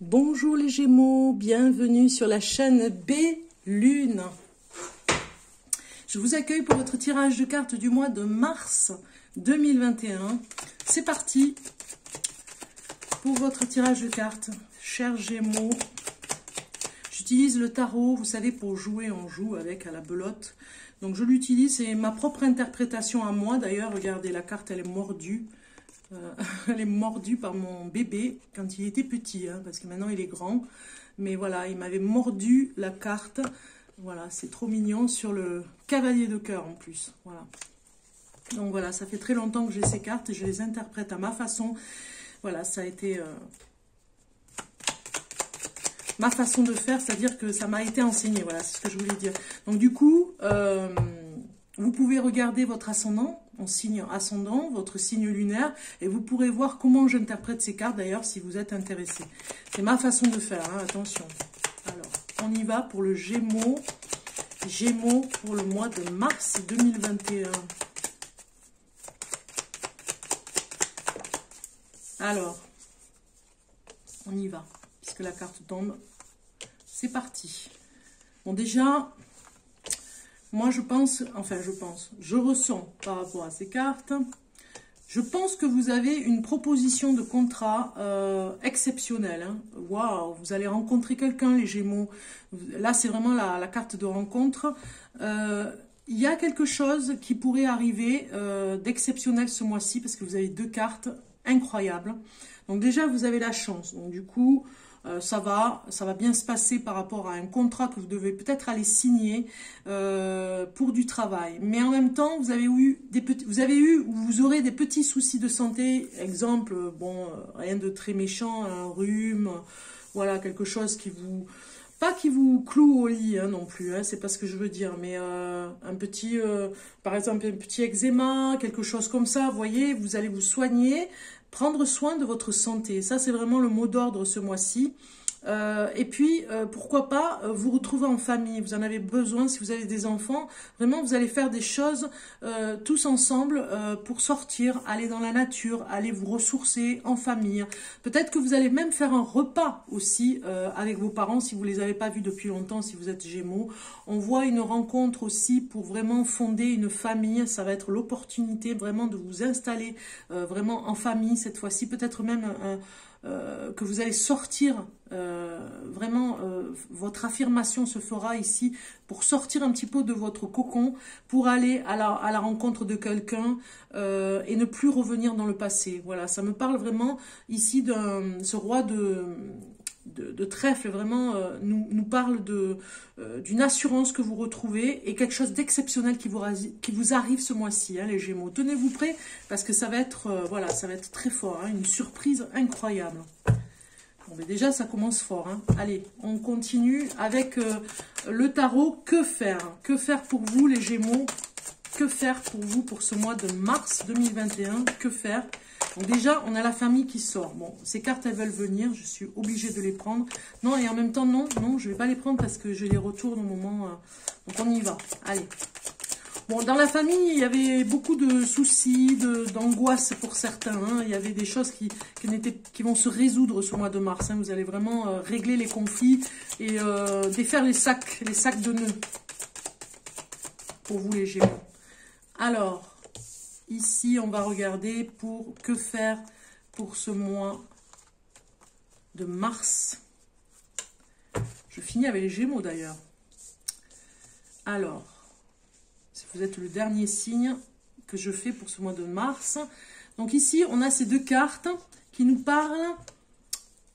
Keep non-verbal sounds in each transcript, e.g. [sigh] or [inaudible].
Bonjour les Gémeaux, bienvenue sur la chaîne B Lune. Je vous accueille pour votre tirage de cartes du mois de mars 2021. C'est parti pour votre tirage de cartes, chers Gémeaux. J'utilise le tarot, vous savez, pour jouer, on joue avec à la belote. Donc je l'utilise, c'est ma propre interprétation à moi. D'ailleurs, regardez, la carte, elle est mordue. Euh, [laughs] elle est mordue par mon bébé quand il était petit, hein, parce que maintenant il est grand. Mais voilà, il m'avait mordu la carte. Voilà, c'est trop mignon sur le cavalier de cœur en plus. Voilà. Donc voilà, ça fait très longtemps que j'ai ces cartes et je les interprète à ma façon. Voilà, ça a été euh, ma façon de faire, c'est-à-dire que ça m'a été enseigné. Voilà, c'est ce que je voulais dire. Donc du coup, euh, vous pouvez regarder votre ascendant en signe ascendant, votre signe lunaire, et vous pourrez voir comment j'interprète ces cartes d'ailleurs si vous êtes intéressé. C'est ma façon de faire, hein, attention. Alors, on y va pour le Gémeaux. Gémeaux pour le mois de mars 2021. Alors, on y va, puisque la carte tombe. C'est parti. Bon, déjà, moi, je pense, enfin, je pense, je ressens par rapport à ces cartes, je pense que vous avez une proposition de contrat euh, exceptionnelle. Hein. Waouh, vous allez rencontrer quelqu'un, les Gémeaux. Là, c'est vraiment la, carte de rencontre. Euh, il y a quelque chose qui pourrait arriver euh, d'exceptionnel ce mois-ci parce que vous avez deux cartes incroyables. Donc déjà, vous avez la chance. Donc du coup, euh, ça va, ça va bien se passer par rapport à un contrat que vous devez peut-être aller signer euh, pour du travail. Mais en même temps, vous avez eu des petits, vous avez eu, vous aurez des petits soucis de santé. Exemple, bon, euh, rien de très méchant, un rhume, voilà, quelque chose qui vous pas qui vous cloue au lit hein, non plus, hein, c'est pas ce que je veux dire, mais un petit, par exemple, un petit eczéma, quelque chose comme ça, voyez, vous allez vous soigner, prendre soin de votre santé. Ça, c'est vraiment le mot d'ordre ce mois-ci. Euh, et puis, euh, pourquoi pas euh, vous retrouver en famille. Vous en avez besoin si vous avez des enfants. Vraiment, vous allez faire des choses tous ensemble pour sortir, aller dans la nature, aller vous ressourcer en famille. Peut-être que vous allez même faire un repas aussi avec vos parents si vous les avez pas vus depuis longtemps, si vous êtes Gémeaux. On voit une rencontre aussi pour vraiment fonder une famille. Ça va être l'opportunité vraiment de vous installer vraiment en famille cette fois-ci. Peut-être même euh, que vous allez sortir, euh, vraiment, euh, votre affirmation se fera ici pour sortir un petit peu de votre cocon, pour aller à la, à la rencontre de quelqu'un et ne plus revenir dans le passé. Voilà, ça me parle vraiment ici de ce roi de, de, trèfle vraiment euh, nous, nous, parle euh, d'une assurance que vous retrouvez et quelque chose d'exceptionnel qui vous, arrive ce mois-ci, hein, les Gémeaux. Tenez-vous prêts parce que ça va être euh, voilà, ça va être très fort, hein, une surprise incroyable. Bon, déjà, ça commence fort. Hein. Allez, on continue avec le tarot. Que faire? Que faire pour vous, les Gémeaux? Que faire pour vous pour ce mois de mars 2021 Que faire donc déjà, on a la famille qui sort. Bon, ces cartes, elles veulent venir. Je suis obligée de les prendre. Non, et en même temps, non, non, je ne vais pas les prendre parce que je les retourne au moment... Euh, donc on y va. Allez. Bon, dans la famille, il y avait beaucoup de soucis, d'angoisse pour certains. Hein. Il y avait des choses qui, vont se résoudre ce mois de mars. Hein. Vous allez vraiment euh, régler les conflits et euh, défaire les sacs, les sacs de nœuds. Pour vous les Gémeaux. Alors, Ici, on va regarder pour que faire pour ce mois de mars. Je finis avec les Gémeaux d'ailleurs. Alors, si vous êtes le dernier signe que je fais pour ce mois de mars. Donc ici, on a ces deux cartes qui nous parlent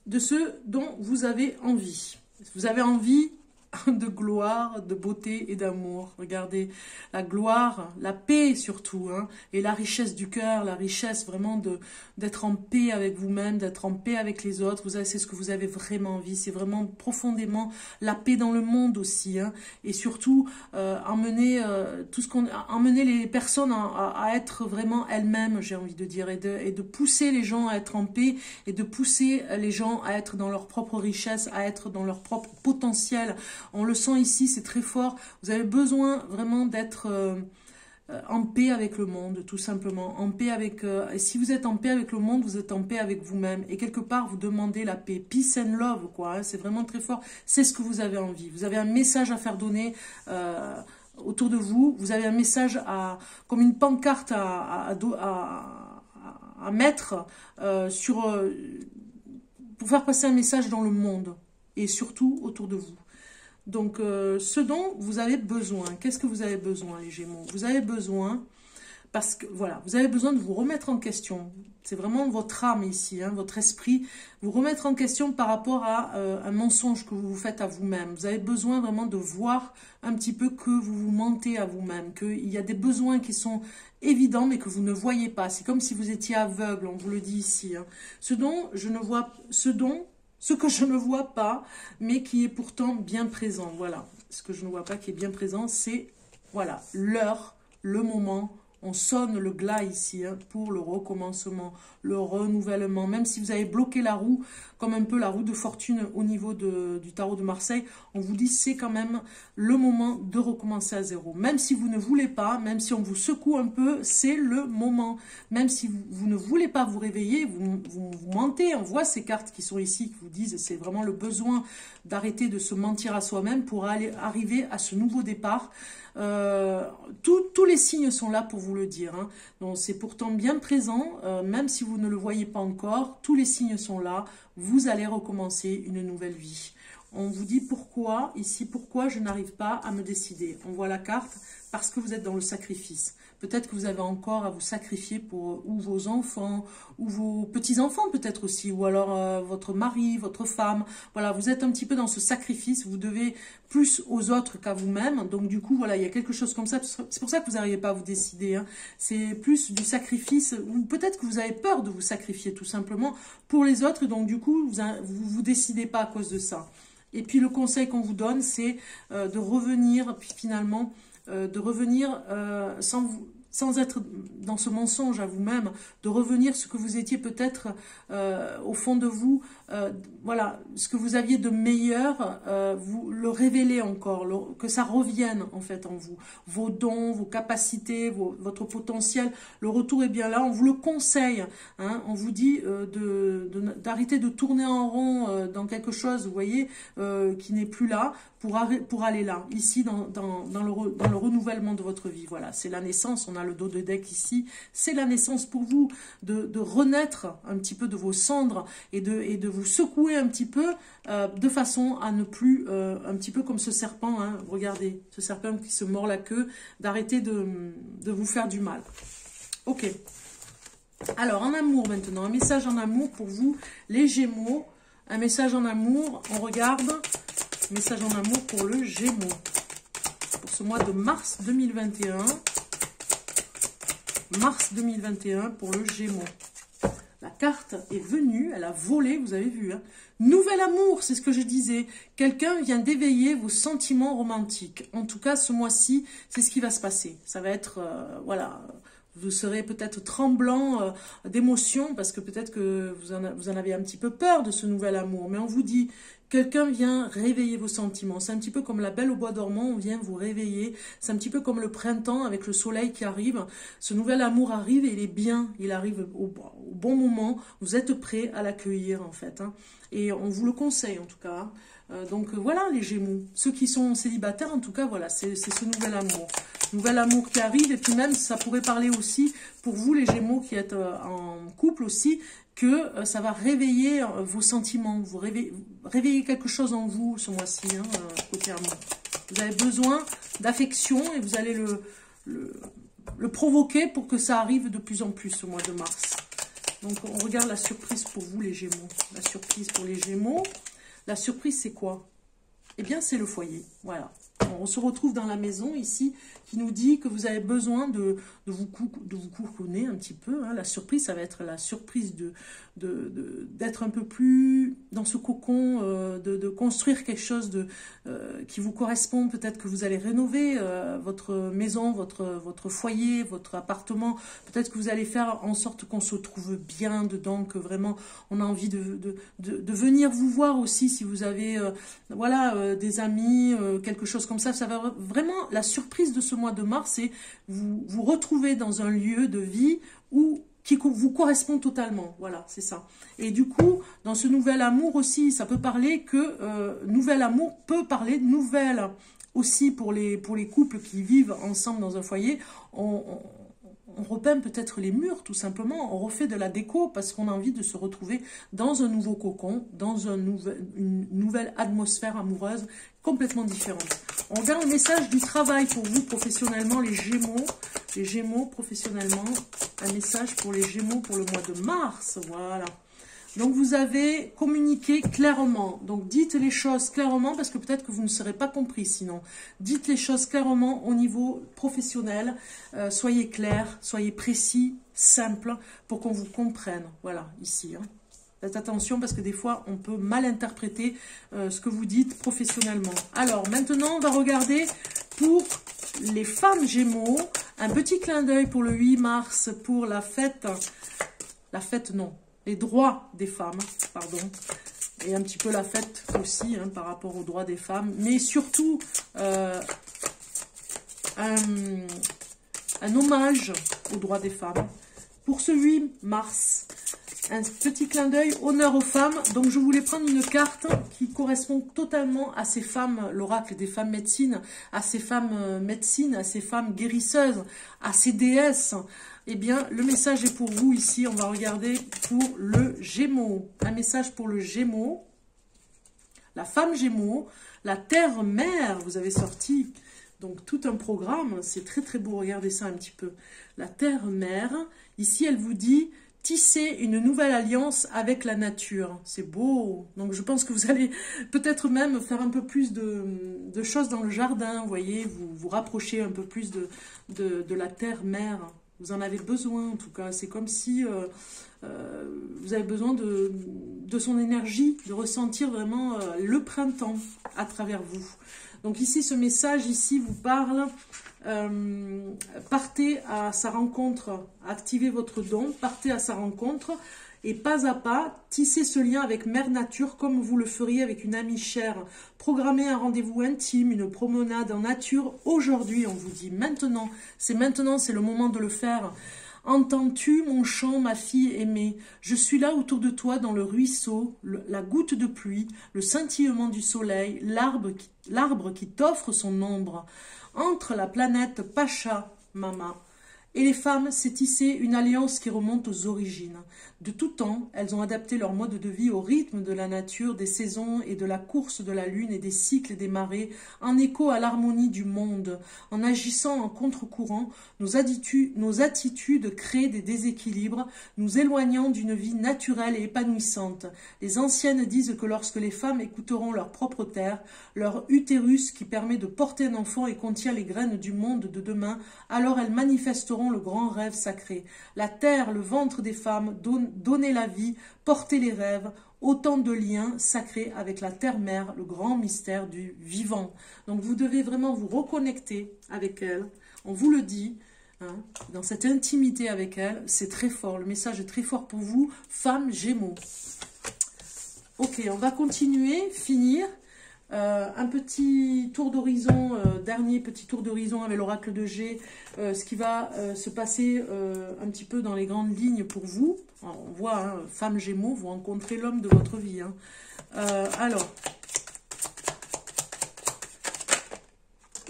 de ce dont vous avez envie. Vous avez envie [laughs] de gloire, de beauté et d'amour. Regardez, la gloire, la paix surtout, hein, et la richesse du cœur, la richesse vraiment de d'être en paix avec vous-même, d'être en paix avec les autres. Vous c'est ce que vous avez vraiment envie. C'est vraiment profondément la paix dans le monde aussi, hein, et surtout euh, emmener euh, tout ce qu'on, emmener les personnes à, être vraiment elles-mêmes, j'ai envie de dire, et de, et de pousser les gens à être en paix et de pousser les gens à être dans leur propre richesse, à être dans leur propre potentiel on le sent ici, c'est très fort. Vous avez besoin vraiment d'être... Euh, en paix avec le monde, tout simplement. En paix avec. et si vous êtes en paix avec le monde, vous êtes en paix avec vous-même. Et quelque part, vous demandez la paix. Peace and love, quoi. Hein, c'est vraiment très fort. C'est ce que vous avez envie. Vous avez un message à faire donner autour de vous. Vous avez un message à, comme une pancarte à, à, mettre sur, pour faire passer un message dans le monde et surtout autour de vous. Donc, euh, ce dont vous avez besoin, qu'est-ce que vous avez besoin, les Gémeaux? Vous avez besoin, parce que, voilà, vous avez besoin de vous remettre en question. C'est vraiment votre âme ici, hein, votre esprit, vous remettre en question par rapport à euh, un mensonge que vous vous faites à vous-même. Vous avez besoin vraiment de voir un petit peu que vous vous mentez à vous-même, qu'il y a des besoins qui sont évidents mais que vous ne voyez pas. C'est comme si vous étiez aveugle, on vous le dit ici. Hein. Ce dont je ne vois, ce dont ce que je ne vois pas, mais qui est pourtant bien présent. Voilà, ce que je ne vois pas qui est bien présent, c'est voilà l'heure, le moment, on sonne le glas ici hein, pour le recommencement, le renouvellement. Même si vous avez bloqué la roue, comme un peu la roue de fortune au niveau du tarot de Marseille, on vous dit c'est quand même le moment de recommencer à zéro. Même si vous ne voulez pas, même si on vous secoue un peu, c'est le moment. Même si vous, ne voulez pas vous réveiller, vous, vous, mentez. On voit ces cartes qui sont ici, qui vous disent c'est vraiment le besoin d'arrêter de se mentir à soi-même pour aller arriver à ce nouveau départ. Euh, tous les signes sont là pour vous le dire. Hein. C'est pourtant bien présent, euh, même si vous ne le voyez pas encore, tous les signes sont là. Vous allez recommencer une nouvelle vie. On vous dit pourquoi, ici, pourquoi je n'arrive pas à me décider. On voit la carte, parce que vous êtes dans le sacrifice. Peut-être que vous avez encore à vous sacrifier pour euh, ou vos enfants, ou vos petits-enfants peut-être aussi, ou alors euh, votre mari, votre femme. Voilà, vous êtes un petit peu dans ce sacrifice, vous devez plus aux autres qu'à vous-même. Donc du coup, voilà, il y a quelque chose comme ça. C'est pour ça que vous n'arrivez pas à vous décider. Hein. C'est plus du sacrifice, ou peut-être que vous avez peur de vous sacrifier tout simplement pour les autres. Donc du coup, vous vous, vous décidez pas à cause de ça. Et puis le conseil qu'on vous donne, c'est euh, de revenir, puis finalement, de revenir sans vous sans être dans ce mensonge à vous-même, de revenir ce que vous étiez peut-être euh, au fond de vous, euh, voilà, ce que vous aviez de meilleur, euh, vous le révélez encore, que ça revienne en fait en vous, vos dons, vos capacités, votre potentiel, le retour est bien là, on vous le conseille, hein, on vous dit d'arrêter de, tourner en rond dans quelque chose, vous voyez, qui n'est plus là, pour, aller là, ici, dans, le, dans le renouvellement de votre vie. Voilà, c'est la naissance, on a le dos de deck ici, c'est la naissance pour vous, de, renaître un petit peu de vos cendres et de, et de vous secouer un petit peu, euh, de façon à ne plus, euh, un petit peu comme ce serpent, hein, regardez, ce serpent qui se mord la queue, d'arrêter de, de vous faire du mal. Ok. Alors, en amour maintenant, un message en amour pour vous, les Gémeaux. Un message en amour, on regarde Message en amour pour le Gémeaux. Pour ce mois de mars 2021. Mars 2021 pour le Gémeaux. La carte est venue, elle a volé, vous avez vu. Hein. Nouvel amour, c'est ce que je disais. Quelqu'un vient d'éveiller vos sentiments romantiques. En tout cas, ce mois-ci, c'est ce qui va se passer. Ça va être, euh, voilà, vous serez peut-être tremblant euh, d'émotion parce que peut-être que vous en, avez un petit peu peur de ce nouvel amour. Mais on vous dit, Quelqu'un vient réveiller vos sentiments. C'est un petit peu comme la belle au bois dormant, on vient vous réveiller. C'est un petit peu comme le printemps avec le soleil qui arrive. Ce nouvel amour arrive et il est bien, il arrive au, bon moment. Vous êtes prêt à l'accueillir en fait. Hein. Et on vous le conseille en tout cas. Hein. Euh, donc voilà les Gémeaux. Ceux qui sont célibataires, en tout cas, voilà, c'est ce nouvel amour. Nouvel amour qui arrive, et puis même, ça pourrait parler aussi pour vous les Gémeaux qui êtes euh, en couple aussi, que euh, ça va réveiller euh, vos sentiments, vous réveiller, quelque chose en vous ce mois-ci, hein, côté amour. Vous avez besoin d'affection et vous allez le, le, provoquer pour que ça arrive de plus en plus au mois de mars. Donc on regarde la surprise pour vous les Gémeaux. La surprise pour les Gémeaux. La surprise c'est quoi? Eh bien c'est le foyer, voilà. On se retrouve dans la maison ici qui nous dit que vous avez besoin de, vous, coucouner un petit peu. Hein. La surprise, ça va être la surprise d'être un peu plus dans ce cocon, euh, de, construire quelque chose de, euh, qui vous correspond. Peut-être que vous allez rénover euh, votre maison, votre, votre foyer, votre appartement. Peut-être que vous allez faire en sorte qu'on se trouve bien dedans, que vraiment on a envie de, de, venir vous voir aussi si vous avez voilà, des amis, quelque chose comme ça, ça va vraiment, la surprise de ce mois de mars, c'est vous vous retrouvez dans un lieu de vie où qui vous correspond totalement. Voilà, c'est ça. Et du coup, dans ce nouvel amour aussi, ça peut parler que euh, nouvel amour peut parler de nouvelle aussi pour les, pour les couples qui vivent ensemble dans un foyer. On, repeint peut-être les murs tout simplement, on refait de la déco parce qu'on a envie de se retrouver dans un nouveau cocon, dans un une nouvelle atmosphère amoureuse complètement différente. On regarde le message du travail pour vous professionnellement, les Gémeaux, les Gémeaux professionnellement, un message pour les Gémeaux pour le mois de mars, voilà. Donc vous avez communiqué clairement. Donc dites les choses clairement parce que peut-être que vous ne serez pas compris sinon. Dites les choses clairement au niveau professionnel. Euh, soyez clair, soyez précis, simple pour qu'on vous comprenne. Voilà, ici. Hein. Faites attention parce que des fois on peut mal interpréter euh, ce que vous dites professionnellement. Alors maintenant on va regarder pour les femmes gémeaux. Un petit clin d'œil pour le 8 mars pour la fête. La fête non, les droits des femmes, pardon, et un petit peu la fête aussi hein, par rapport aux droits des femmes, mais surtout euh, un, hommage aux droits des femmes. Pour ce 8 mars, un petit clin d'œil, honneur aux femmes. Donc je voulais prendre une carte qui correspond totalement à ces femmes, l'oracle des femmes médecines, à ces femmes euh, médecines, à ces femmes guérisseuses, à ces déesses, eh bien, le message est pour vous ici. On va regarder pour le Gémeaux. Un message pour le Gémeaux. La femme Gémeaux, la terre-mère, vous avez sorti donc tout un programme. C'est très très beau, regardez ça un petit peu. La terre-mère, ici elle vous dit tisser une nouvelle alliance avec la nature. C'est beau. Donc je pense que vous allez peut-être même faire un peu plus de, choses dans le jardin, vous voyez, vous vous rapprochez un peu plus de, la terre-mère. Vous en avez besoin en tout cas. C'est comme si euh, euh, vous avez besoin de, de, son énergie, de ressentir vraiment euh, le printemps à travers vous. Donc ici, ce message ici vous parle. partez à sa rencontre, activez votre don, partez à sa rencontre et pas à pas, tissez ce lien avec Mère Nature comme vous le feriez avec une amie chère. Programmez un rendez-vous intime, une promenade en nature. Aujourd'hui, on vous dit maintenant, c'est maintenant, c'est le moment de le faire. Entends-tu mon chant, ma fille aimée? Je suis là autour de toi dans le ruisseau, la goutte de pluie, le scintillement du soleil, l'arbre qui, t'offre son ombre. Entre la planète Pacha, Mama, et les femmes, c'est tisser une alliance qui remonte aux origines. De tout temps, elles ont adapté leur mode de vie au rythme de la nature, des saisons et de la course de la lune et des cycles des marées, en écho à l'harmonie du monde. En agissant en contre-courant, nos attitudes, nos attitudes créent des déséquilibres, nous éloignant d'une vie naturelle et épanouissante. Les anciennes disent que lorsque les femmes écouteront leur propre terre, leur utérus qui permet de porter un enfant et contient les graines du monde de demain, alors elles manifesteront le grand rêve sacré. La terre, le ventre des femmes, donne donner la vie, porter les rêves, autant de liens sacrés avec la terre-mère, le grand mystère du vivant. Donc vous devez vraiment vous reconnecter avec elle. On vous le dit, hein, dans cette intimité avec elle, c'est très fort. Le message est très fort pour vous, femme Gémeaux. Ok, on va continuer, finir. Euh, un petit tour d'horizon, euh, dernier petit tour d'horizon avec l'oracle de G, euh, ce qui va se passer un petit peu dans les grandes lignes pour vous. on voit, hein, femme gémeaux, vous rencontrez l'homme de votre vie. Hein. alors,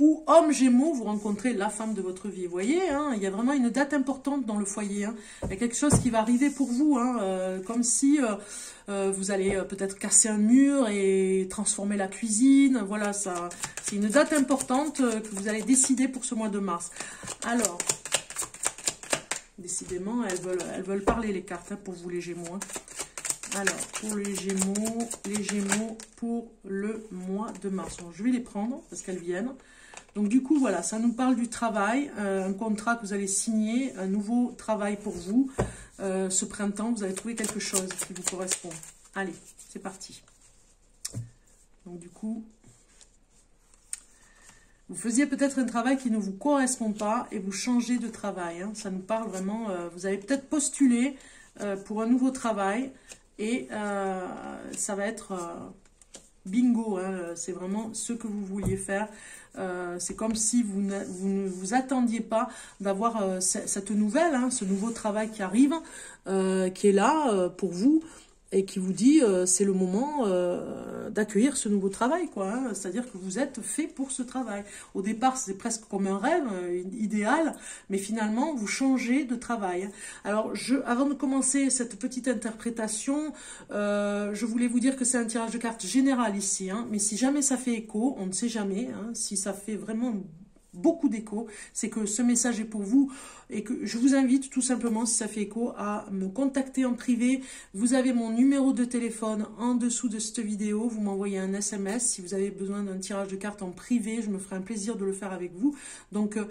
ou homme gémeaux, vous rencontrez la femme de votre vie. Vous voyez, hein, il y a vraiment une date importante dans le foyer. Il y a quelque chose qui va arriver pour vous, comme si euh, vous allez euh, peut-être casser un mur et transformer la cuisine. Voilà, ça, c'est une date importante euh, que vous allez décider pour ce mois de mars. Alors, décidément, elles veulent, elles veulent parler les cartes hein, pour vous les Gémeaux. Hein. Alors, pour les Gémeaux, les Gémeaux pour le mois de mars. je vais les prendre parce qu'elles viennent. Donc du coup, voilà, ça nous parle du travail, un contrat que vous allez signer, un nouveau travail pour vous. Euh, ce printemps, vous allez trouver quelque chose qui vous correspond. Allez, c'est parti. Donc du coup, vous faisiez peut-être un travail qui ne vous correspond pas et vous changez de travail. Hein. Ça nous parle vraiment, euh, vous avez peut-être postulé euh, pour un nouveau travail et ça va être bingo, hein, c'est vraiment ce que vous vouliez faire. Euh, c'est comme si vous ne vous, attendiez pas d'avoir euh, cette nouvelle, hein, ce nouveau travail qui arrive, euh, qui est là pour vous et qui vous dit euh, c'est le moment euh, d'accueillir ce nouveau travail quoi hein. c'est-à-dire que vous êtes fait pour ce travail au départ c'est presque comme un rêve euh, idéal mais finalement vous changez de travail alors je avant de commencer cette petite interprétation je voulais vous dire que c'est un tirage de cartes général ici hein. mais si jamais ça fait écho on ne sait jamais hein, si ça fait vraiment beaucoup d'écho, c'est que ce message est pour vous et que je vous invite tout simplement, si ça fait écho, à me contacter en privé. Vous avez mon numéro de téléphone en dessous de cette vidéo. Vous m'envoyez un SMS si vous avez besoin d'un tirage de cartes en privé. Je me ferai un plaisir de le faire avec vous. Donc euh,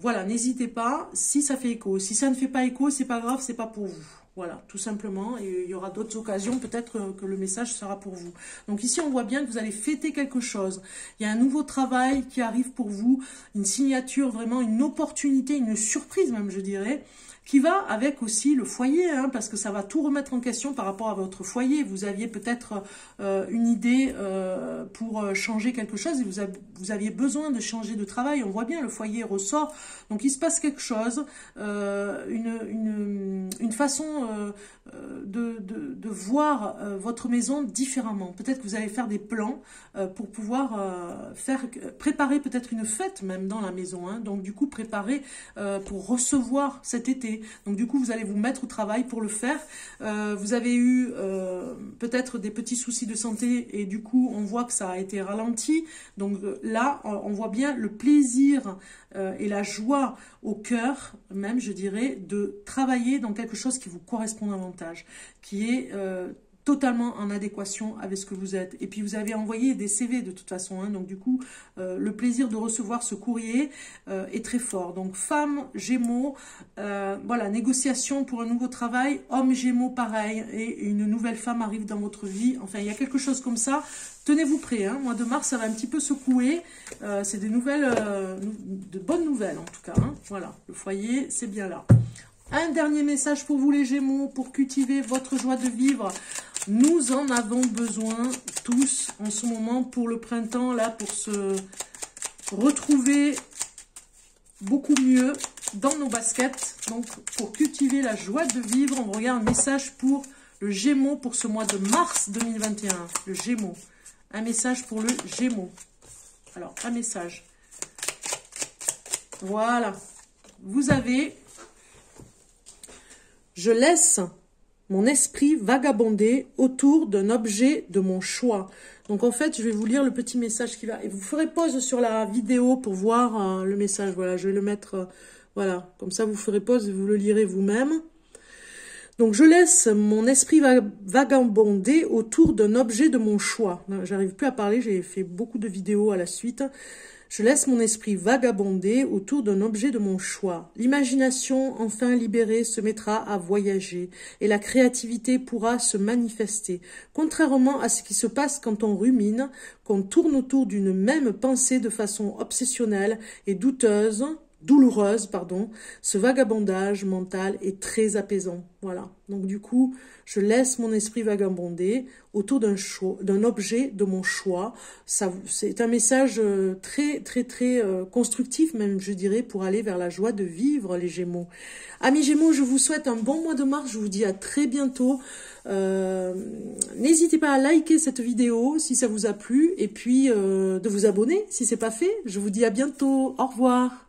voilà, n'hésitez pas. Si ça fait écho, si ça ne fait pas écho, c'est pas grave, c'est pas pour vous. Voilà, tout simplement. Et il y aura d'autres occasions, peut-être que le message sera pour vous. Donc ici, on voit bien que vous allez fêter quelque chose. Il y a un nouveau travail qui arrive pour vous, une signature, vraiment une opportunité, une surprise même, je dirais qui va avec aussi le foyer, hein, parce que ça va tout remettre en question par rapport à votre foyer. Vous aviez peut-être euh, une idée euh, pour euh, changer quelque chose et vous, aviez besoin de changer de travail. On voit bien, le foyer ressort. Donc il se passe quelque chose, une, façon de, voir votre maison différemment. Peut-être que vous allez faire des plans pour pouvoir faire préparer peut-être une fête même dans la maison. Hein. Donc du coup, préparer pour recevoir cet été donc du coup, vous allez vous mettre au travail pour le faire. Euh, vous avez eu euh, peut-être des petits soucis de santé et du coup, on voit que ça a été ralenti. Donc euh, là, on voit bien le plaisir et la joie au cœur, même je dirais, de travailler dans quelque chose qui vous correspond davantage, qui est totalement en adéquation avec ce que vous êtes. Et puis vous avez envoyé des CV de toute façon, hein. donc du coup euh, le plaisir de recevoir ce courrier euh, est très fort. Donc femme, gémeaux, euh, voilà, négociation pour un nouveau travail, homme, gémeaux, pareil, et une nouvelle femme arrive dans votre vie. Enfin, il y a quelque chose comme ça. Tenez-vous prêt, hein. mois de mars, ça va un petit peu secouer. c'est des nouvelles, de bonnes nouvelles en tout cas. Hein. Voilà, le foyer, c'est bien là. Un dernier message pour vous les Gémeaux, pour cultiver votre joie de vivre. Nous en avons besoin tous en ce moment pour le printemps, là, pour se retrouver beaucoup mieux dans nos baskets. Donc, pour cultiver la joie de vivre, on regarde un message pour le Gémeaux pour ce mois de mars 2021. Le Gémeaux. Un message pour le Gémeaux. Alors, un message. Voilà. Vous avez je laisse mon esprit vagabonder autour d'un objet de mon choix. Donc en fait, je vais vous lire le petit message qui va. Et vous ferez pause sur la vidéo pour voir euh, le message. Voilà, je vais le mettre. Euh, voilà, comme ça vous ferez pause et vous le lirez vous-même. Donc je laisse mon esprit vagabonder autour d'un objet de mon choix. J'arrive plus à parler, j'ai fait beaucoup de vidéos à la suite. Je laisse mon esprit vagabonder autour d'un objet de mon choix. L'imagination, enfin libérée, se mettra à voyager et la créativité pourra se manifester. Contrairement à ce qui se passe quand on rumine, qu'on tourne autour d'une même pensée de façon obsessionnelle et douteuse, douloureuse, pardon, ce vagabondage mental est très apaisant. Voilà. Donc du coup, je laisse mon esprit vagabonder autour d'un d'un objet de mon choix. C'est un message euh, très, très, très euh, constructif, même je dirais, pour aller vers la joie de vivre, les Gémeaux. Amis Gémeaux, je vous souhaite un bon mois de mars. Je vous dis à très bientôt. Euh, n'hésitez pas à liker cette vidéo si ça vous a plu et puis de vous abonner si c'est pas fait. Je vous dis à bientôt. Au revoir.